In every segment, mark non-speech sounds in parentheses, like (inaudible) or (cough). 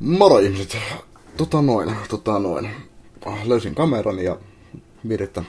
Moro ihmiset! Tota noin, tota noin. Löysin kameran ja mietin, että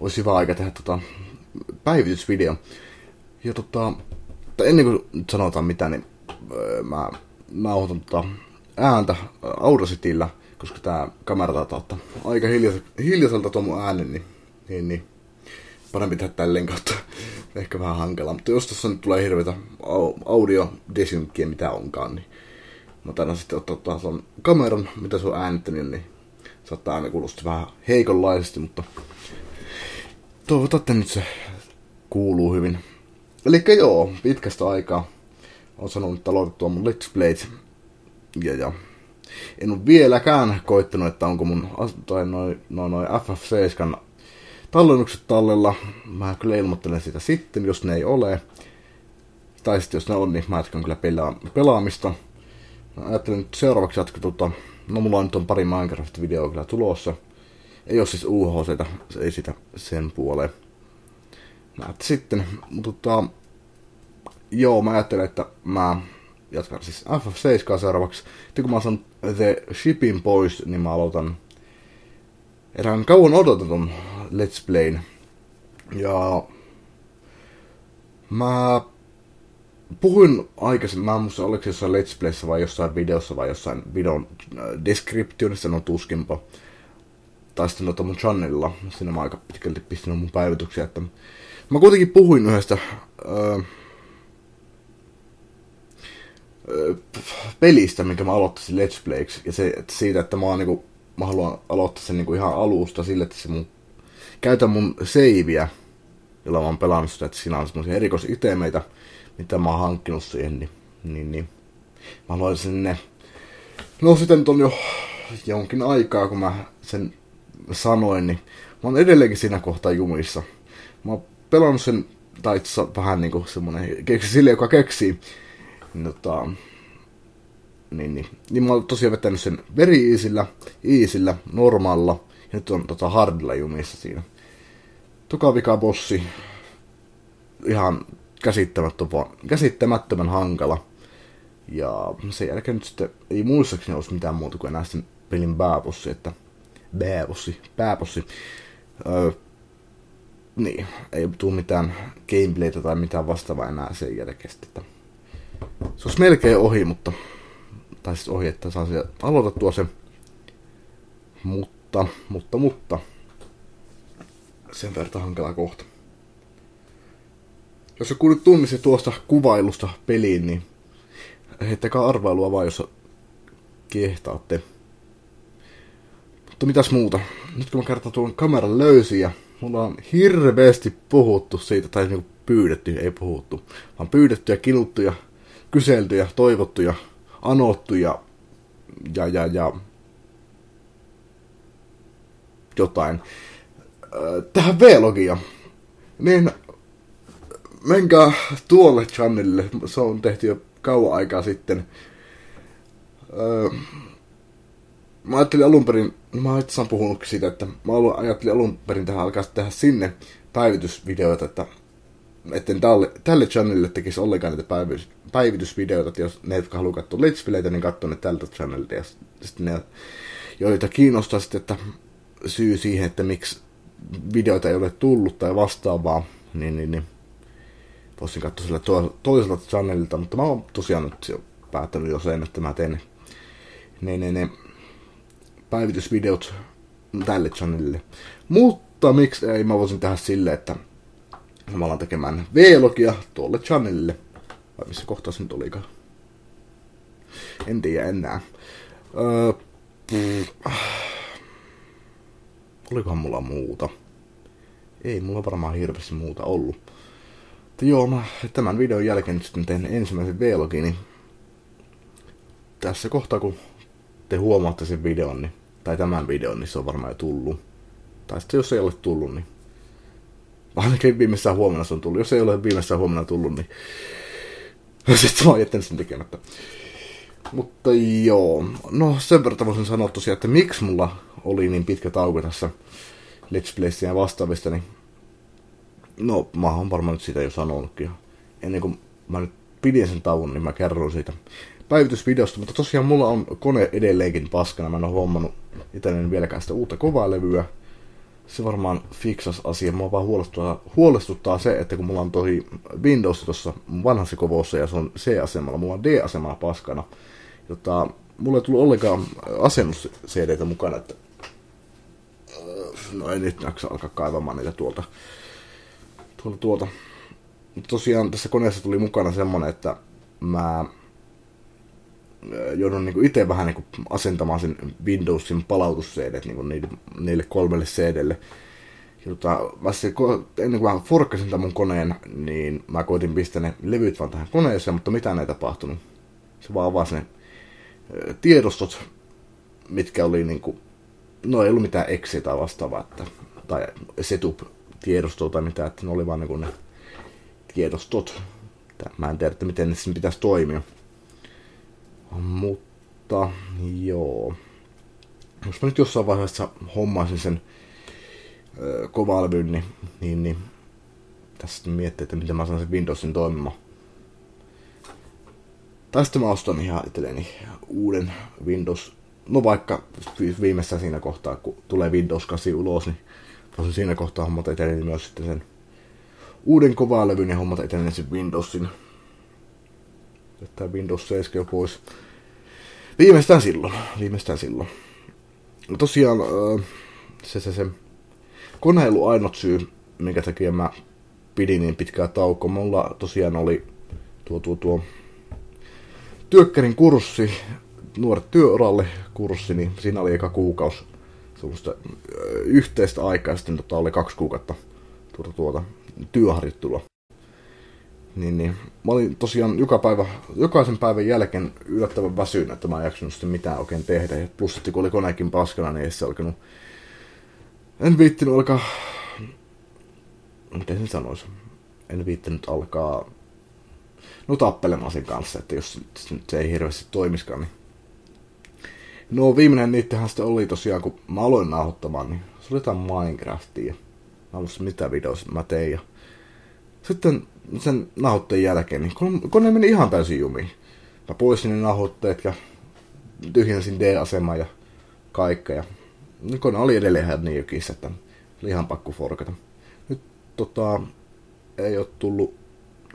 olisi hyvä aika tehdä tota päivitysvideo. Ja tota, ennen kuin nyt sanotaan mitä, niin öö, mä nauhoitan tota ääntä Audacityllä, koska tää kamera taitaa ottaa aika hiljaiselta, hiljaiselta tuon mun äänen, niin, niin, niin parempi tehdä tälleen kautta. Ehkä vähän hankala, mutta jos tuossa nyt tulee hirveitä audio mitä onkaan, niin mä taidan sitten ottaa taas kameran, mitä se on äänittänyt, niin saattaa aina kuulostaa vähän heikonlaisesti, mutta toivotaan, että nyt se kuuluu hyvin. Eli joo, pitkästä aikaa on sanonut, että aloitettua mun Let's Playt. Ja, ja en ole vieläkään koittanut, että onko mun tai noin noi, noi FF7 tallennukset tallella. Mä kyllä ilmoittelen sitä sitten, jos ne ei ole. Tai sitten jos ne on, niin mä jatkan kyllä pelaa- pelaamista. Mä ajattelin nyt seuraavaksi jatkaa tota, no mulla on nyt on pari Minecraft-videoa kyllä tulossa. Ei ole siis UHC, se ei sitä sen puoleen. Mä sitten, mutta tota, joo, mä ajattelen, että mä jatkan siis FF7 seuraavaksi. Sitten kun mä saan The Shipping pois, niin mä aloitan erään kauan odotetun Let's Playn. Ja mä puhuin aikaisemmin, mä en muista oliko jossain Let's Playssä vai jossain videossa vai jossain videon äh, descriptionissa, no tuskinpa. Tai sitten noita mun channelilla, sinne mä aika pitkälti pistänyt mun päivityksiä, että mä kuitenkin puhuin yhdestä öö, pelistä, minkä mä aloittaisin Let's Playksi, ja se, että siitä, että mä, oon, niinku, mä haluan aloittaa sen niinku ihan alusta sille, että se mun, käytän mun seiviä, jolla mä oon pelannut sitä, että siinä on semmoisia erikoisitemeitä, mitä mä oon hankkinut siihen, niin, niin, niin mä haluaisin ne. No sitten nyt on jo jonkin aikaa, kun mä sen sanoin, niin mä oon edelleenkin siinä kohtaa jumissa. Mä oon pelannut sen, tai itse vähän niinku semmonen keksi sille, joka keksii. Niin, tota, niin, niin. niin mä oon tosiaan vetänyt sen veri iisillä, iisillä, normalla, ja nyt on tota hardilla jumissa siinä. Toka vika bossi, ihan käsittämättömän, käsittämättömän hankala. Ja sen jälkeen nyt sitten ei muissakseni olisi mitään muuta kuin enää sen pelin pääbossi, että pääbossi, pääbossi. Öö, niin, ei tule mitään gameplaytä tai mitään vastaavaa enää sen jälkeen. Että se olisi melkein ohi, mutta tai siis ohi, että saan se aloitettua se. Mutta, mutta, mutta sen verran hankala kohta. Jos joku nyt tunnisi tuosta kuvailusta peliin, niin heittäkää arvailua vaan, jos kehtaatte. Mutta mitäs muuta? Nyt kun mä kertaan tuon kameran löysin ja mulla on hirveästi puhuttu siitä, tai niinku pyydetty, ei puhuttu, vaan pyydetty ja kiluttu ja kyselty ja toivottu ja anottu ja, ja, ja, ja jotain. Tähän V-logia. Niin menkää tuolle channelille. Se on tehty jo kauan aikaa sitten. Öö, mä ajattelin alun perin, mä itse puhunut siitä, että mä ajattelin alun perin tähän alkaa tehdä sinne päivitysvideoita, että etten tälle, tälle channelille tekisi ollenkaan näitä päivitys, päivitysvideoita, että jos ne, jotka haluaa katsoa Let's Playtä, niin katsoo ne tältä channelilta. Ja sitten ne, joita kiinnostaa sitten, että syy siihen, että miksi videoita ei ole tullut tai vastaavaa, niin, niin, niin voisin katsoa sillä to- channelilta, mutta mä oon tosiaan nyt jo päättänyt jo sen, että mä teen ne, ne, ne päivitysvideot tälle channelille. Mutta miksi ei mä voisin tehdä silleen, että mä alan tekemään V-logia tuolle channelille. Vai missä kohtaa se nyt olikaan? En tiedä enää. Öö, olikohan mulla muuta? Ei mulla varmaan hirveästi muuta ollut. Mutta joo, mä tämän videon jälkeen nyt sitten teen ensimmäisen vlogin, niin tässä kohtaa kun te huomaatte sen videon, niin, tai tämän videon, niin se on varmaan jo tullut. Tai sitten jos ei ole tullut, niin ainakin viimeistään huomenna se on tullut. Jos ei ole viimeistään huomenna tullut, niin (laughs) sitten mä oon jättänyt sen tekemättä. Mutta joo, no sen verran voisin sanoa tosiaan, että miksi mulla oli niin pitkä tauko tässä Let's Playsia ja vastaavista, niin No, mä oon varmaan nyt sitä jo sanonutkin. Ennen kuin mä nyt pidin sen tauon, niin mä kerron siitä päivitysvideosta, mutta tosiaan mulla on kone edelleenkin paskana. Mä en ole huomannut itselleni vieläkään sitä uutta kovaa levyä. Se varmaan fiksas asia. Mua vaan huolestuttaa, huolestuttaa se, että kun mulla on toi Windows tuossa vanhassa kovossa ja se on C-asemalla, mulla on D-asemalla paskana. Jota, mulla ei tullut ollenkaan asennus cd mukana, että no ei nyt jaksa alkaa kaivamaan niitä tuolta. tuolta, tuolta. Mutta tosiaan tässä koneessa tuli mukana semmonen, että mä joudun niin itse vähän niin asentamaan sen Windowsin palautus niin niille, niille kolmelle CDlle. Jota, ennen kuin mä forkkasin tämän mun koneen, niin mä koitin pistää ne levyt vaan tähän koneeseen, mutta mitään ei tapahtunut. Se vaan avasi ne tiedostot, mitkä oli niin kuin, no ei ollut mitään exe tai vastaavaa, että, tai setup-tiedostoa tai mitään, että ne oli vaan niin ne tiedostot. Mä en tiedä, että miten sen pitäisi toimia. Mutta joo. Jos mä nyt jossain vaiheessa hommaisin sen ö, kovalvyn, niin, niin, niin tässä miettii, että miten mä saan sen Windowsin toimimaan. Tästä mä ostan ihan itselleni uuden Windows, no vaikka viimeistään siinä kohtaa, kun tulee Windows 8 ulos, niin voisin siinä kohtaa hommata itselleni myös sitten sen uuden kovalevyn ja hommata itselleni sen Windowsin. Jättää Windows 7 pois. Viimeistään silloin. Viimeistään silloin. No tosiaan se, se, se koneilu ainut syy, minkä takia mä pidin niin pitkää taukoa. Mulla tosiaan oli tuo, tuo, tuo työkkärin kurssi, nuoret työuralle kurssi, niin siinä oli eka kuukausi semmoista yhteistä aikaa, sitten tota oli kaksi kuukautta tuota, tuota työharjoittelua. Niin, niin. Mä olin tosiaan joka päivä, jokaisen päivän jälkeen yllättävän väsynyt, että mä en jaksanut sitten mitään oikein tehdä. Ja plus, että kun oli koneekin paskana, niin ei se alkanut... En viittinyt alkaa... Miten sen sanoisi? En viittinyt alkaa... No tappelemaan sen kanssa, että jos se ei hirveästi toimiskaan, niin... No viimeinen niittenhän sitten oli tosiaan, kun mä aloin nauhoittamaan, niin se oli jotain Minecraftia. Mä muista mitä videoita mä tein. Ja sitten sen nauhoitteen jälkeen, niin kone meni ihan täysin jumiin. Mä poistin ne nauhoitteet ja tyhjensin D-aseman ja kaikkea. Ja kone oli edelleen ihan niin jokissa, että oli ihan pakko forkata. Nyt tota, ei ole tullut,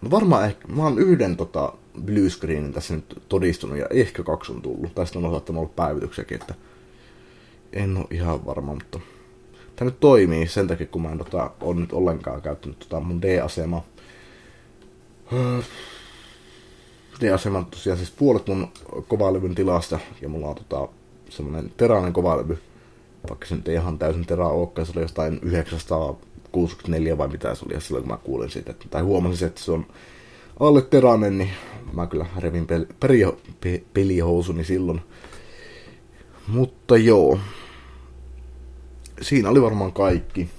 no varmaan ehkä, mä oon yhden tota, blue screenin tässä nyt todistunut ja ehkä kaksi on tullut. Tästä on osattanut olla päivityksiäkin, että en ole ihan varma, mutta tämä nyt toimii sen takia, kun mä en tota, ole nyt ollenkaan käyttänyt tota mun D-asemaa D-aseman tosiaan siis puolet mun kovalevyn tilasta, ja mulla on tota, semmonen teräinen kovalevy, vaikka se nyt ei ihan täysin terää olekaan, se oli jostain 964 vai mitä se oli, silloin kun mä kuulin siitä, että, tai huomasin, että se on alle teräinen, niin mä kyllä revin peli, peli, pe, pelihousuni silloin. Mutta joo, siinä oli varmaan kaikki.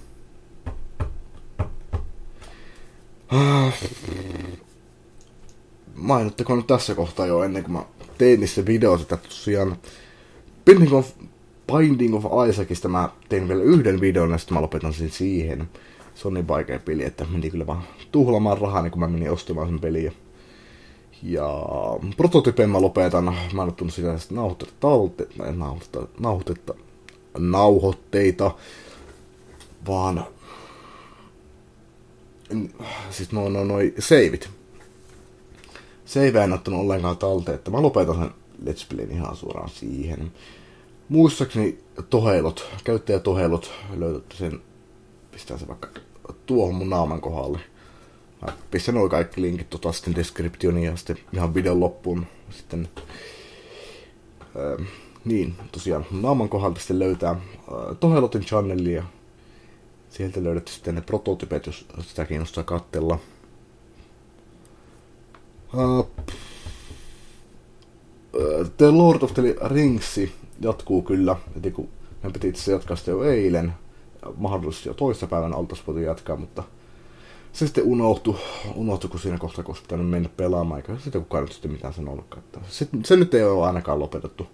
Mainittakoon nyt tässä kohtaa jo ennen kuin mä tein niistä videoita, että tosiaan Binding of Isaacista mä tein vielä yhden videon ja sitten mä lopetan sen siihen. Se on niin vaikea peli, että meni kyllä vaan tuhlaamaan rahaa, niin kun mä menin ostamaan sen peliä. Ja prototypeen mä lopetan. Mä en ottanut sitä nauhoitetta, talte, nauhoitetta, nauhoitetta, nauhoitteita, vaan siis no, no, noi seivit. Save en ottanut ollenkaan talteen, että mä lopetan sen Let's Playin ihan suoraan siihen. Muistaakseni toheilot, käyttäjätoheilot löytätte sen, pistää se vaikka tuohon mun naaman kohdalle. Mä pistän noin kaikki linkit tota sitten descriptioniin ja sitten ihan videon loppuun sitten äh, niin, tosiaan naaman kohdalta sitten löytää äh, Tohelotin channelia Sieltä löydät sitten ne prototypet, jos sitä kiinnostaa katsella. Uh, the Lord of the Rings jatkuu kyllä, heti kun me piti itse jatkaa sitä jo eilen. Mahdollisesti jo oltaisiin voitu jatkaa, mutta se sitten unohtui, unohtui kun siinä kohtaa, kun pitänyt mennä pelaamaan, eikä sitten kukaan nyt sitten mitään sanonutkaan. Se, se nyt ei ole ainakaan lopetettu.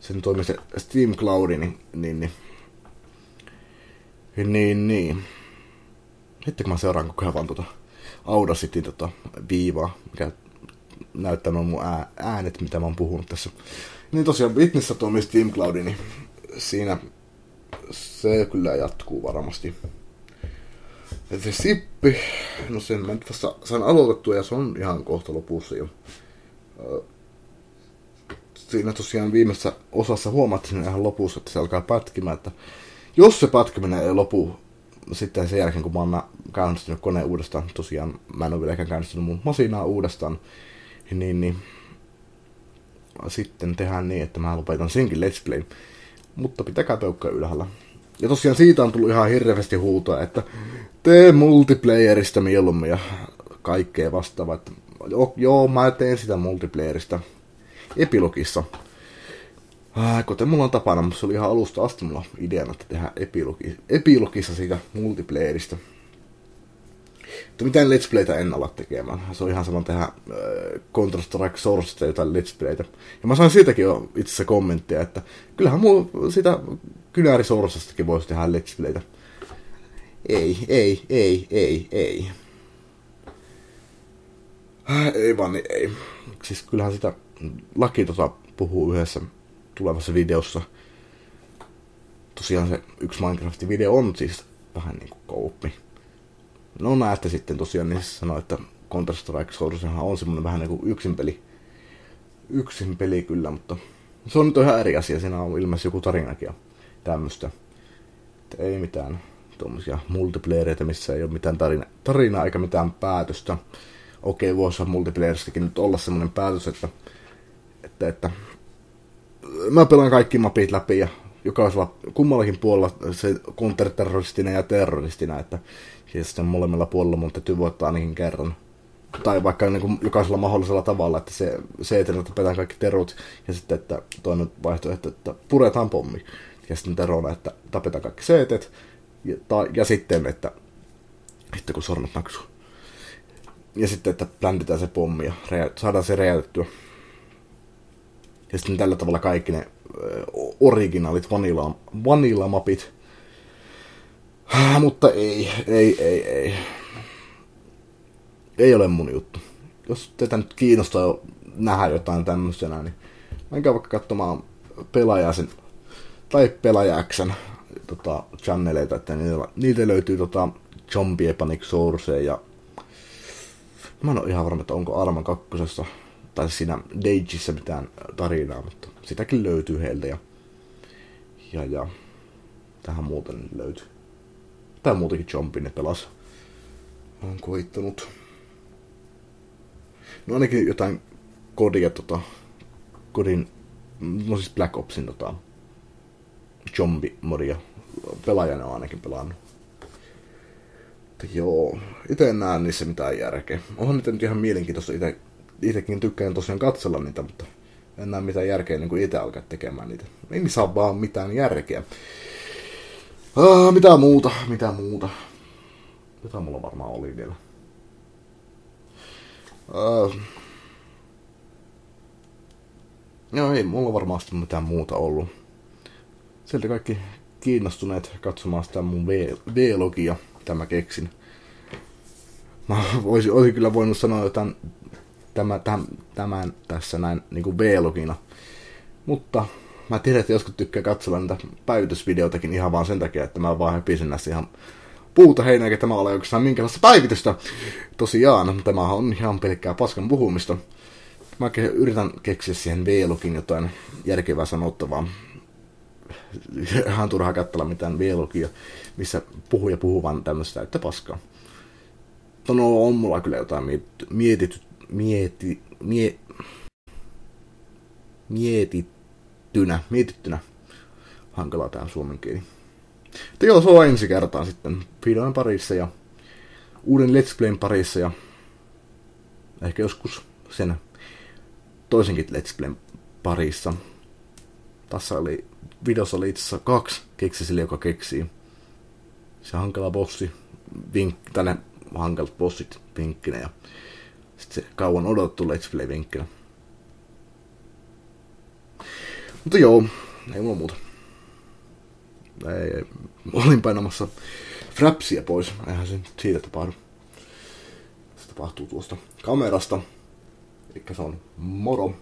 Sen toimi se Steam Cloudi, niin, niin, niin niin, niin. Sitten kun mä seuraan koko ajan vaan tuota Audacityn tota viivaa, mikä näyttämään mun äänet, mitä mä oon puhunut tässä. Niin tosiaan Witness Atomis Team Cloudi, niin siinä se kyllä jatkuu varmasti. Ja se sippi, no sen mä vasta sain aloitettua ja se on ihan kohta lopussa jo. Siinä tosiaan viimeisessä osassa huomattiin ihan lopussa, että se alkaa pätkimään, että jos se pätkiminen ei lopu sitten sen jälkeen, kun mä oon käynnistänyt koneen uudestaan, tosiaan mä en ole vieläkään käynnistänyt mun masinaa uudestaan, niin, niin sitten tehdään niin, että mä lopetan senkin Let's Play. Mutta pitäkää peukkaa ylhäällä. Ja tosiaan siitä on tullut ihan hirveästi huutoa, että tee multiplayerista mieluummin ja kaikkea vastaavaa. Joo, joo, mä teen sitä multiplayerista epilogissa. Äh, kuten mulla on tapana, mutta se oli ihan alusta asti mulla ideana, että tehdään epilogi, epilogissa siitä multiplayerista. Mutta mitään Let's Playtä en ala tekemään. Se on ihan sama tehdä äh, Counter-Strike Sourcesta jotain Let's Playtä. Ja mä sain siitäkin jo itse asiassa kommenttia, että kyllähän mun sitä Kynäri Sourcestakin voisi tehdä Let's Playtä. Ei, ei, ei, ei, ei. Äh, ei vaan, niin ei. Siis kyllähän sitä laki tota puhuu yhdessä tulevassa videossa. Tosiaan se yksi Minecraftin video on siis vähän niinku kouppi. No näette sitten tosiaan, niin se sanoo, että Counter-Strike Sourcehan on semmonen vähän niinku yksin peli. Yksin peli kyllä, mutta se on nyt ihan eri asia. Siinä on ilmeisesti joku tarinakin ja tämmöstä. Että ei mitään tuommoisia multiplayereita, missä ei ole mitään tarina, tarinaa eikä mitään päätöstä. Okei, voisi multiplayeristakin nyt olla semmoinen päätös, että, että, että mä pelaan kaikki mapit läpi ja jokaisella, kummallakin puolella se counterterroristina ja terroristina, että siis sitten molemmilla puolella mun täytyy voittaa ainakin kerran. Tai vaikka niin kuin jokaisella mahdollisella tavalla, että se, se että tapetaan kaikki terut ja sitten, että toinen vaihtoehto, että puretaan pommi. Ja sitten terona, että tapetaan kaikki seetet ja, ta, ja sitten, että sitten kun sormet naksuu. Ja sitten, että bländitään se pommi ja rea, saadaan se räjäytettyä. Ja sitten tällä tavalla kaikki ne originaalit vanilla, vanilla mapit. Ah, mutta ei, ei, ei, ei. Ei ole mun juttu. Jos teitä nyt kiinnostaa nähdä jotain tämmöisenä, niin menkää vaikka katsomaan pelaajaisen tai pelaajaksän tota, channeleita, että niitä, niitä löytyy tota, Zombie Panic Source ja mä en ole ihan varma, että onko Arman kakkosessa tai siinä Dageissa mitään tarinaa, mutta sitäkin löytyy heiltä ja, ja, ja tähän muuten löytyy. Tää muutenkin Jumpin ne pelas. Olen koittanut. No ainakin jotain kodia tota, kodin, no siis Black Opsin tota, zombie-modia pelaajana on ainakin pelannut. Mutta joo, itse en näe niissä mitään järkeä. Onhan niitä nyt ihan mielenkiintoista itse itsekin tykkään tosiaan katsella niitä, mutta en näe mitään järkeä niin kuin itse alkaa tekemään niitä. Ei niissä ole vaan mitään järkeä. Ah, mitä muuta, mitä muuta. Mitä mulla varmaan oli vielä. Ah. Joo, ei mulla varmasti mitään muuta ollut. Sieltä kaikki kiinnostuneet katsomaan sitä mun V-logia, mitä mä keksin. Mä voisin, olisin kyllä voinut sanoa jotain tämä, tämän, tämän tässä näin niin kuin B-logina. Mutta mä tiedän, että joskus tykkää katsella niitä päivitysvideoitakin ihan vaan sen takia, että mä vaan höpisin näissä ihan puuta heinää, että tämä ole oikeastaan minkälaista päivitystä. Tosiaan, tämä on ihan pelkkää paskan puhumista. Mä yritän keksiä siihen V-login jotain järkevää sanottavaa. Ihan turhaa katsella mitään V-logia, missä puhuja puhuu vaan tämmöistä täyttä paskaa. No, on mulla kyllä jotain mietitty, mieti, mie, mietittynä, mietittynä. Hankalaa tää suomen kieli. Mutta joo, se on ensi kertaa sitten videon parissa ja uuden Let's Playn parissa ja ehkä joskus sen toisenkin Let's Playn parissa. Tässä oli, videossa oli itse asiassa kaksi keksisille, joka keksii. Se hankala bossi, vink, tänne hankalat bossit vinkkinä ja sitten se kauan odotettu Let's Play-vinkkinä. Mutta joo, ei mulla muuta. Ei, ei. Olin painamassa frapsia pois. Eihän se siitä tapahdu. Se tapahtuu tuosta kamerasta. Eli se on moro.